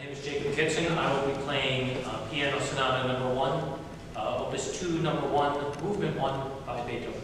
My name is Jacob Kitson. I will be playing uh, Piano Sonata Number 1, uh, Opus 2, Number 1, Movement 1 by Beethoven.